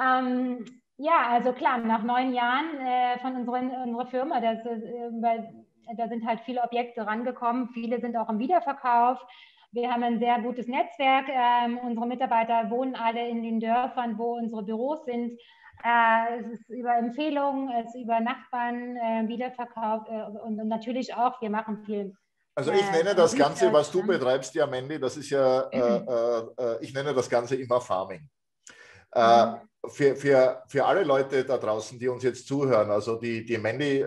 Speaker 1: Ähm, ja, also klar, nach neun Jahren äh, von unseren, unserer Firma, das, äh, da sind halt viele Objekte rangekommen. Viele sind auch im Wiederverkauf. Wir haben ein sehr gutes Netzwerk. Ähm, unsere Mitarbeiter wohnen alle in den Dörfern, wo unsere Büros sind. Äh, es ist über Empfehlungen, es ist über Nachbarn, äh, Wiederverkauf äh, und, und, natürlich auch, wir machen viel.
Speaker 2: Also ich äh, nenne das Ganze, was du betreibst, ja, Mandy, das ist ja, äh, äh, ich nenne das Ganze immer Farming. Mhm. Für, für, für alle Leute da draußen, die uns jetzt zuhören, also die, die Mandy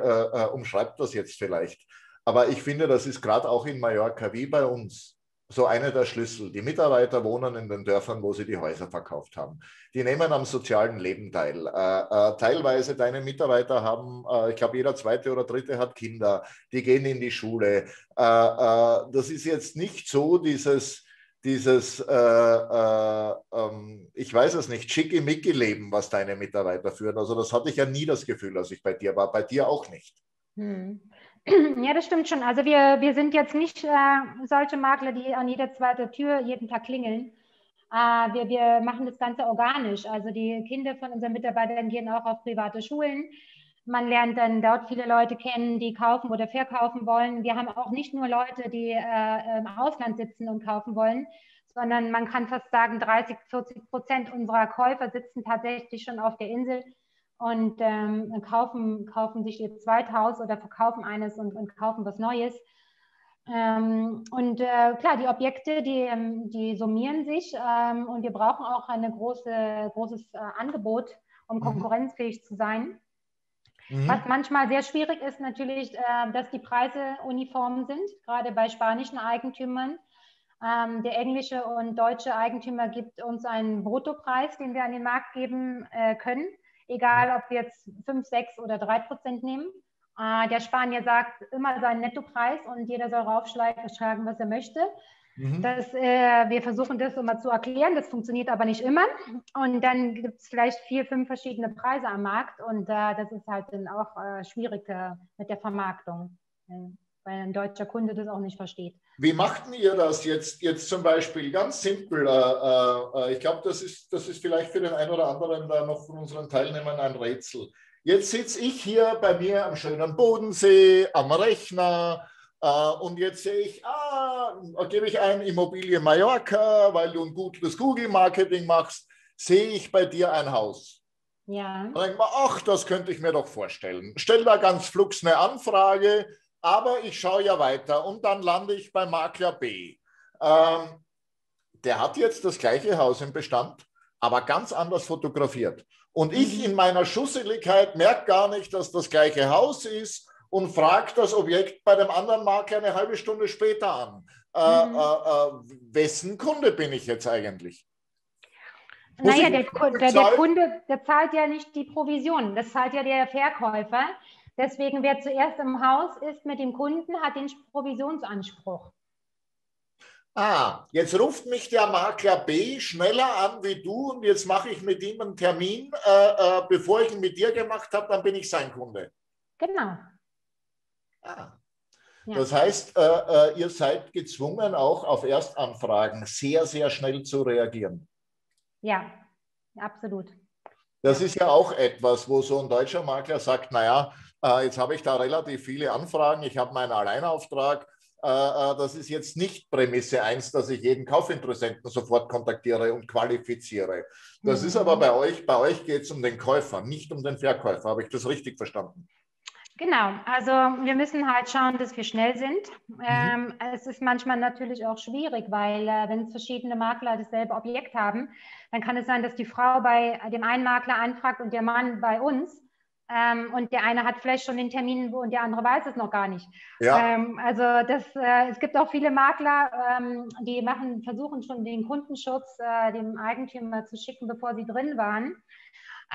Speaker 2: umschreibt das jetzt vielleicht, aber ich finde, das ist gerade auch in Mallorca wie bei uns so einer der Schlüssel. Die Mitarbeiter wohnen in den Dörfern, wo sie die Häuser verkauft haben. Die nehmen am sozialen Leben teil. Äh, äh, teilweise deine Mitarbeiter haben, äh, ich glaube, jeder zweite oder dritte hat Kinder, die gehen in die Schule. Äh, äh, das ist jetzt nicht so dieses, dieses äh, ähm, ich weiß es nicht, schickimicki-Leben, was deine Mitarbeiter führen. Also das hatte ich ja nie das Gefühl, als ich bei dir war. Bei dir auch nicht. Hm.
Speaker 1: Ja, das stimmt schon. Also wir, wir sind jetzt nicht äh, solche Makler, die an jeder zweiten Tür jeden Tag klingeln. Äh, wir, wir machen das Ganze organisch. Also die Kinder von unseren Mitarbeitern gehen auch auf private Schulen. Man lernt dann dort viele Leute kennen, die kaufen oder verkaufen wollen. Wir haben auch nicht nur Leute, die äh, im Ausland sitzen und kaufen wollen, sondern man kann fast sagen, 30, 40 Prozent unserer Käufer sitzen tatsächlich schon auf der Insel und ähm, kaufen, kaufen sich ihr Zweithaus oder verkaufen eines und, und kaufen was Neues. Ähm, und äh, klar, die Objekte, die, ähm, die summieren sich ähm, und wir brauchen auch ein große, großes äh, Angebot, um mhm. konkurrenzfähig zu sein. Mhm. Was manchmal sehr schwierig ist, natürlich, äh, dass die Preise uniform sind, gerade bei spanischen Eigentümern. Ähm, der englische und deutsche Eigentümer gibt uns einen Bruttopreis, den wir an den Markt geben äh, können egal ob wir jetzt 5, 6 oder 3 Prozent nehmen. Äh, der Spanier sagt immer seinen Nettopreis und jeder soll raufschlagen, was er möchte. Mhm. Das, äh, wir versuchen das immer zu erklären, das funktioniert aber nicht immer. Und dann gibt es vielleicht vier, fünf verschiedene Preise am Markt und äh, das ist halt dann auch äh, schwierig mit der Vermarktung, weil ein deutscher Kunde das auch nicht versteht.
Speaker 2: Wie machten ihr das jetzt, jetzt zum Beispiel? Ganz simpel. Äh, äh, ich glaube, das ist, das ist vielleicht für den einen oder anderen da noch von unseren Teilnehmern ein Rätsel. Jetzt sitze ich hier bei mir am schönen Bodensee, am Rechner äh, und jetzt sehe ich, ah, gebe ich ein Immobilie Mallorca, weil du ein gutes Google-Marketing machst, sehe ich bei dir ein Haus. Ja. Dann denke ich mir, ach, das könnte ich mir doch vorstellen. Stell da ganz flugs eine Anfrage aber ich schaue ja weiter und dann lande ich bei Makler B. Ähm, der hat jetzt das gleiche Haus im Bestand, aber ganz anders fotografiert. Und ich mhm. in meiner Schusseligkeit merke gar nicht, dass das gleiche Haus ist und frage das Objekt bei dem anderen Makler eine halbe Stunde später an. Äh, mhm. äh, äh, wessen Kunde bin ich jetzt eigentlich?
Speaker 1: Muss naja, der, der, der, Kunde, der zahlt ja nicht die Provision, das zahlt ja der Verkäufer. Deswegen, wer zuerst im Haus ist mit dem Kunden, hat den Provisionsanspruch.
Speaker 2: Ah, jetzt ruft mich der Makler B schneller an wie du und jetzt mache ich mit ihm einen Termin. Äh, äh, bevor ich ihn mit dir gemacht habe, dann bin ich sein Kunde.
Speaker 1: Genau.
Speaker 2: Ah. Ja. Das heißt, äh, äh ihr seid gezwungen, auch auf Erstanfragen sehr, sehr schnell zu reagieren.
Speaker 1: Ja, absolut.
Speaker 2: Das ist ja auch etwas, wo so ein deutscher Makler sagt, naja, jetzt habe ich da relativ viele Anfragen, ich habe meinen Alleinauftrag. Äh, äh, das ist jetzt nicht Prämisse 1, dass ich jeden Kaufinteressenten sofort kontaktiere und qualifiziere. Das mhm. ist aber bei euch, bei euch geht es um den Käufer, nicht um den Verkäufer. Habe ich das richtig verstanden?
Speaker 1: Genau, also wir müssen halt schauen, dass wir schnell sind. Mhm. Ähm, es ist manchmal natürlich auch schwierig, weil äh, wenn verschiedene Makler dasselbe Objekt haben, dann kann es sein, dass die Frau bei dem einen Makler anfragt und der Mann bei uns. Ähm, und der eine hat vielleicht schon den Termin und der andere weiß es noch gar nicht. Ja. Ähm, also das, äh, es gibt auch viele Makler, ähm, die machen, versuchen schon den Kundenschutz äh, dem Eigentümer zu schicken, bevor sie drin waren.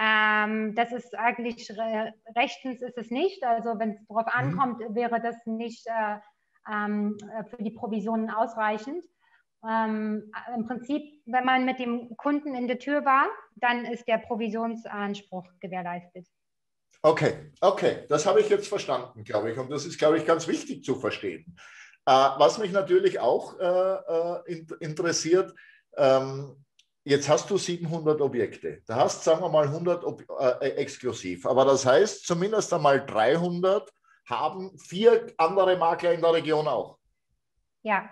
Speaker 1: Ähm, das ist eigentlich re rechtens ist es nicht. Also wenn es darauf mhm. ankommt, mhm. wäre das nicht äh, ähm, für die Provisionen ausreichend. Ähm, Im Prinzip, wenn man mit dem Kunden in der Tür war, dann ist der Provisionsanspruch gewährleistet.
Speaker 2: Okay, okay, das habe ich jetzt verstanden, glaube ich. Und das ist, glaube ich, ganz wichtig zu verstehen. was mich natürlich auch interessiert, ähm, jetzt hast du 700 Objekte. Da hast, sagen wir mal, 100 äh, exklusiv. Aber das heißt, zumindest einmal 300 haben vier andere Makler in der Region auch.
Speaker 1: Ja.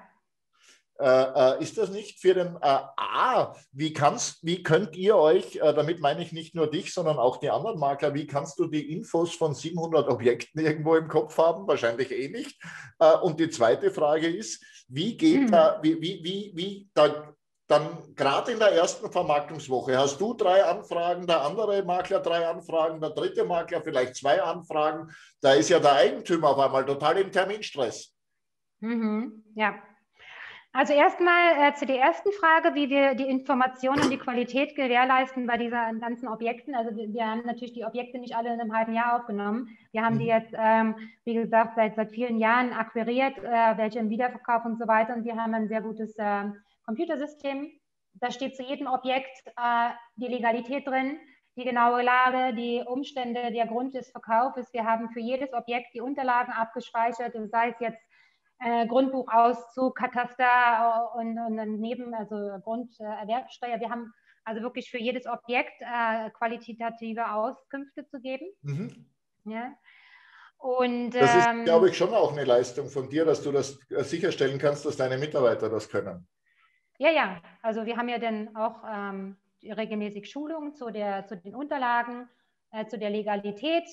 Speaker 2: Äh, äh, ist das nicht für den äh, A, wie, kannst, wie könnt ihr euch, äh, damit meine ich nicht nur dich, sondern auch die anderen Makler, wie kannst du die Infos von 700 Objekten irgendwo im Kopf haben? Wahrscheinlich eh nicht. Äh, und die zweite Frage ist, wie geht mhm. da, wie, wie, wie, wie da dann gerade in der ersten Vermarktungswoche hast du drei Anfragen, der andere Makler drei Anfragen, der dritte Makler vielleicht zwei Anfragen. Da ist ja der Eigentümer auf einmal total im Terminstress.
Speaker 1: Mhm, ja. Also erstmal äh, zu der ersten Frage, wie wir die Information und die Qualität gewährleisten bei diesen ganzen Objekten. Also wir, wir, haben natürlich die Objekte nicht alle in einem halben Jahr aufgenommen. Wir haben mhm. die jetzt, ähm, wie gesagt, seit, seit vielen Jahren akquiriert, äh, welche im Wiederverkauf und so weiter. Und wir haben ein sehr gutes äh, Computersystem. Da steht zu jedem Objekt äh, die Legalität drin, die genaue Lage, die Umstände, der Grund des Verkaufes. Wir haben für jedes Objekt die Unterlagen abgespeichert, sei es jetzt äh, Grundbuchauszug, Kataster und, und neben, also Grunderwerbsteuer. Wir haben also wirklich für jedes Objekt äh, qualitative Auskünfte zu geben. Mhm. Ja.
Speaker 2: Und, das ist, ähm, glaube ich, schon auch eine Leistung von dir, dass du das sicherstellen kannst, dass deine Mitarbeiter das können.
Speaker 1: Ja, ja. Also wir haben ja dann auch ähm, regelmäßig Schulungen zu, der, zu den Unterlagen, äh, zu der Legalität.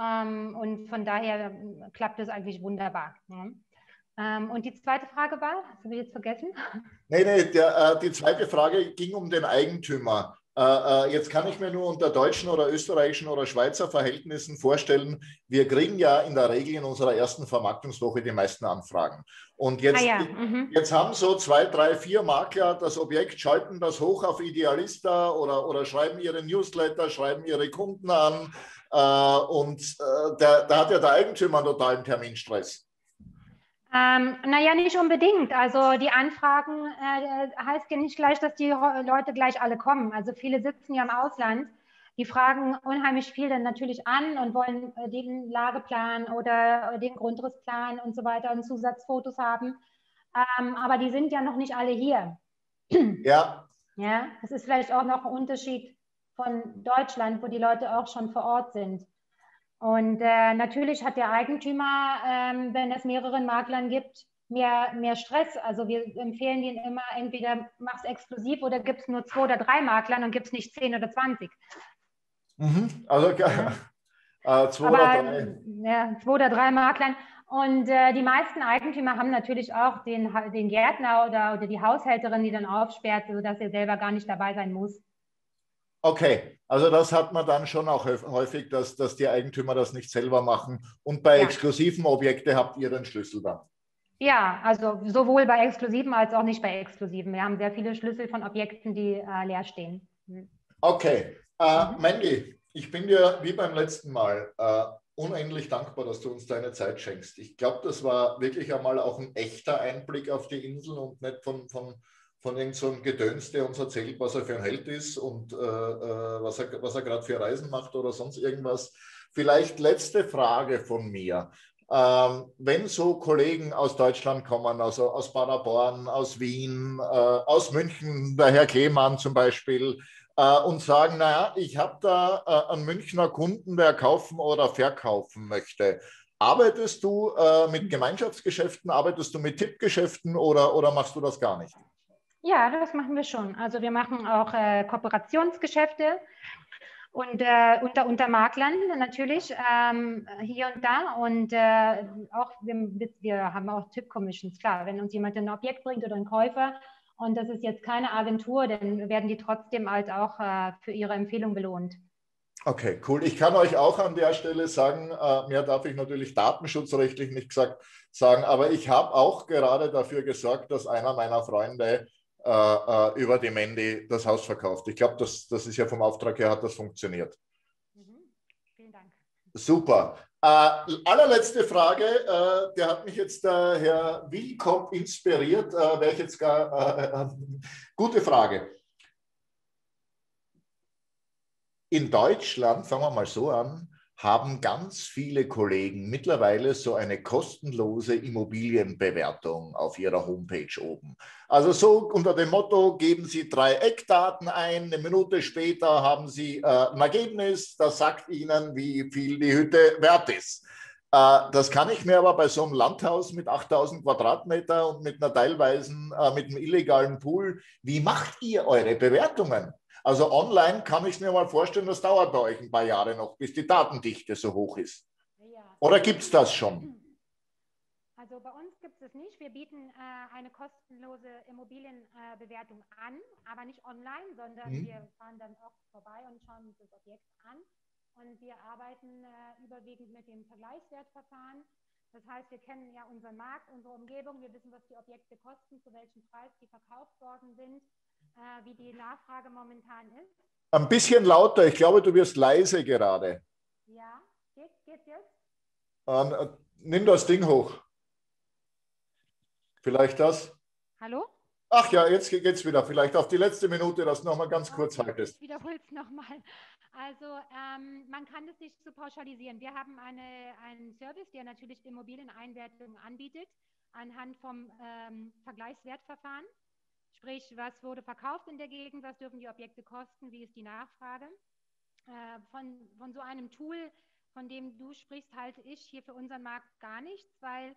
Speaker 1: Ähm, und von daher äh, klappt es eigentlich wunderbar. Ne? Ähm, und die zweite Frage war, hast du jetzt vergessen?
Speaker 2: Nee, nee, der, äh, die zweite Frage ging um den Eigentümer. Äh, äh, jetzt kann ich mir nur unter deutschen oder österreichischen oder Schweizer Verhältnissen vorstellen, wir kriegen ja in der Regel in unserer ersten Vermarktungswoche die meisten Anfragen. Und jetzt, ah ja. mhm. jetzt haben so zwei, drei, vier Makler das Objekt, schalten das hoch auf Idealista oder, oder schreiben ihre Newsletter, schreiben ihre Kunden an. Äh, und da hat ja der Eigentümer einen totalen Terminstress.
Speaker 1: Ähm, naja, nicht unbedingt. Also die Anfragen äh, heißt ja nicht gleich, dass die Leute gleich alle kommen. Also viele sitzen ja im Ausland, die fragen unheimlich viel dann natürlich an und wollen äh, den Lageplan oder den Grundrissplan und so weiter und Zusatzfotos haben. Ähm, aber die sind ja noch nicht alle hier.
Speaker 2: Ja.
Speaker 1: Ja, das ist vielleicht auch noch ein Unterschied von Deutschland, wo die Leute auch schon vor Ort sind. Und äh, natürlich hat der Eigentümer, ähm, wenn es mehreren Maklern gibt, mehr, mehr Stress. Also wir empfehlen ihnen immer, entweder mach's exklusiv oder gibt es nur zwei oder drei Maklern und gibt es nicht zehn oder zwanzig.
Speaker 2: Mhm. Also ja.
Speaker 1: äh, zwei Aber, oder drei. Ja, zwei oder drei Maklern. Und äh, die meisten Eigentümer haben natürlich auch den, den Gärtner oder, oder die Haushälterin, die dann aufsperrt, sodass er selber gar nicht dabei sein muss.
Speaker 2: Okay, also das hat man dann schon auch häufig, dass, dass die Eigentümer das nicht selber machen. Und bei ja. exklusiven Objekten habt ihr den Schlüssel dann?
Speaker 1: Ja, also sowohl bei exklusiven als auch nicht bei exklusiven. Wir haben sehr viele Schlüssel von Objekten, die äh, leer stehen.
Speaker 2: Mhm. Okay, äh, mhm. Mandy, ich bin dir wie beim letzten Mal äh, unendlich dankbar, dass du uns deine Zeit schenkst. Ich glaube, das war wirklich einmal auch ein echter Einblick auf die Insel und nicht von, von von irgendeinem so Gedöns, der uns erzählt, was er für ein Held ist und äh, äh was er, was er gerade für Reisen macht oder sonst irgendwas. Vielleicht letzte Frage von mir. Ähm, wenn so Kollegen aus Deutschland kommen, also aus Paderborn, aus Wien, äh, aus München, der Herr Klemann zum Beispiel, äh, und sagen, naja, ich habe da äh, einen Münchner Kunden, der kaufen oder verkaufen möchte. Arbeitest du äh, mit Gemeinschaftsgeschäften, arbeitest du mit Tippgeschäften oder, oder machst du das gar nicht?
Speaker 1: Ja, das machen wir schon. Also wir machen auch äh, Kooperationsgeschäfte und äh, unter, unter Maklern natürlich ähm, hier und da. Und äh, auch wir, wir haben auch Tipp-Commissions, klar. Wenn uns jemand ein Objekt bringt oder ein Käufer und das ist jetzt keine Agentur, dann werden die trotzdem halt auch äh, für ihre Empfehlung belohnt.
Speaker 2: Okay, cool. Ich kann euch auch an der Stelle sagen, äh, mehr darf ich natürlich datenschutzrechtlich nicht gesagt sagen, aber ich habe auch gerade dafür gesorgt, dass einer meiner Freunde äh, äh, über die Mandy das Haus verkauft. Ich glaube, das, das ist ja vom Auftrag her, hat das funktioniert. Mhm. Vielen Dank. Super. Äh, allerletzte Frage, äh, der hat mich jetzt der äh, Herr Wilkop inspiriert, äh, wäre ich jetzt gar, gute Frage. In Deutschland, fangen wir mal so an, haben ganz viele Kollegen mittlerweile so eine kostenlose Immobilienbewertung auf ihrer Homepage oben. Also so unter dem Motto, geben Sie drei Eckdaten ein, eine Minute später haben Sie äh, ein Ergebnis, das sagt Ihnen, wie viel die Hütte wert ist. Äh, das kann ich mir aber bei so einem Landhaus mit 8000 Quadratmeter und mit einer teilweisen, äh, mit einem illegalen Pool, wie macht ihr eure Bewertungen? Also online kann ich mir mal vorstellen, das dauert bei euch ein paar Jahre noch, bis die Datendichte so hoch ist. Ja. Oder gibt es das schon?
Speaker 1: Also bei uns gibt es nicht. Wir bieten äh, eine kostenlose Immobilienbewertung äh, an, aber nicht online, sondern mhm. wir fahren dann auch vorbei und schauen uns das Objekt an. Und wir arbeiten äh, überwiegend mit dem Vergleichswertverfahren. Das heißt, wir kennen ja unseren Markt, unsere Umgebung, wir wissen, was die Objekte kosten, zu welchem Preis die verkauft worden sind wie die Nachfrage momentan ist?
Speaker 2: Ein bisschen lauter. Ich glaube, du wirst leise gerade.
Speaker 1: Ja, geht, geht jetzt?
Speaker 2: Ähm, nimm das Ding hoch. Vielleicht das?
Speaker 1: Hallo?
Speaker 2: Ach ja, jetzt geht es wieder. Vielleicht auf die letzte Minute, das nochmal ganz kurz okay, haltest.
Speaker 1: Ich wiederhole es nochmal. Also ähm, man kann das nicht so pauschalisieren. Wir haben eine, einen Service, der natürlich Immobilieneinwertungen anbietet, anhand vom ähm, Vergleichswertverfahren. Sprich, was wurde verkauft in der Gegend, was dürfen die Objekte kosten, wie ist die Nachfrage. Äh, von, von so einem Tool, von dem du sprichst, halte ich hier für unseren Markt gar nichts, weil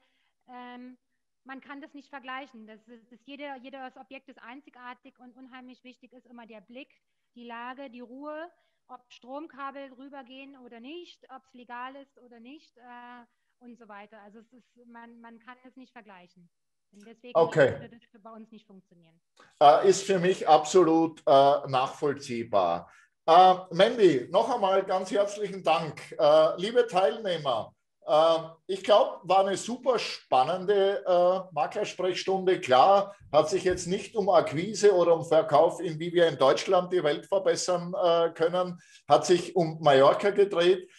Speaker 1: ähm, man kann das nicht vergleichen. Das ist, das jeder, jedes Objekt ist einzigartig und unheimlich wichtig ist immer der Blick, die Lage, die Ruhe, ob Stromkabel rübergehen oder nicht, ob es legal ist oder nicht äh, und so weiter. Also ist, man, man kann es nicht vergleichen.
Speaker 2: Deswegen okay. würde das bei uns nicht funktionieren. Äh, ist für mich absolut äh, nachvollziehbar. Äh, Mandy, noch einmal ganz herzlichen Dank. Äh, liebe Teilnehmer, äh, ich glaube, war eine super spannende äh, Maklersprechstunde. Klar, hat sich jetzt nicht um Akquise oder um Verkauf, in wie wir in Deutschland die Welt verbessern können, hat sich um Mallorca gedreht.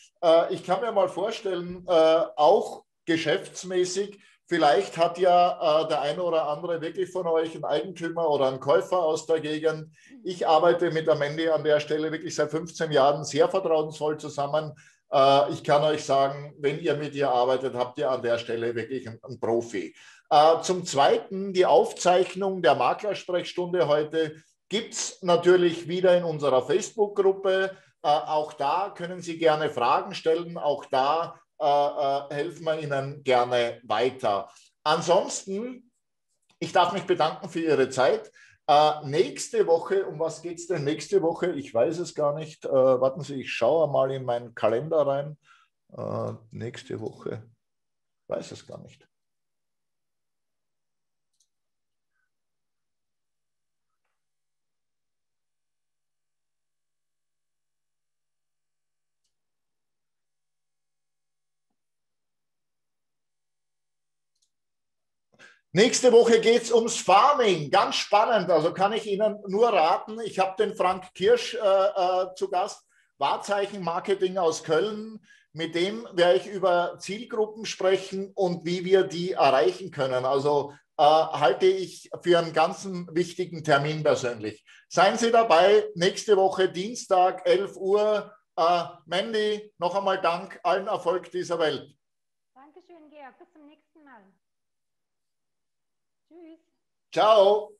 Speaker 2: ich kann mir mal vorstellen, auch geschäftsmäßig, Vielleicht hat ja äh, der eine oder andere wirklich von euch einen Eigentümer oder einen Käufer aus der Gegend. Ich arbeite mit Mandy an der Stelle wirklich seit 15 Jahren sehr vertrauensvoll zusammen. Äh, ich kann euch sagen, wenn ihr mit ihr arbeitet, habt ihr an der Stelle wirklich einen, einen Profi. Äh, zum Zweiten, die Aufzeichnung der Maklersprechstunde heute gibt es natürlich wieder in unserer Facebook-Gruppe. Äh, auch da können Sie gerne Fragen stellen. Auch da helfen wir Ihnen gerne weiter. Ansonsten, ich darf mich bedanken für Ihre Zeit. Äh, nächste Woche, um was geht es denn nächste Woche? Ich weiß es gar nicht. Äh, warten Sie, ich schaue mal in meinen Kalender rein. Äh, nächste Woche, weiß es gar nicht. Nächste Woche geht es ums Farming. Ganz spannend. Also kann ich Ihnen nur raten. Ich habe den Frank Kirsch äh, äh, zu Gast, Wahrzeichen Marketing aus Köln. Mit dem werde ich über Zielgruppen sprechen und wie wir die erreichen können. Also äh, halte ich für einen ganz wichtigen Termin persönlich. Seien Sie dabei. Nächste Woche Dienstag, 11 Uhr. Äh, Mandy, noch einmal Dank. Allen Erfolg dieser Welt.
Speaker 1: Dankeschön, Georg. Bis zum nächsten Mal.
Speaker 2: Tschüss. Ciao.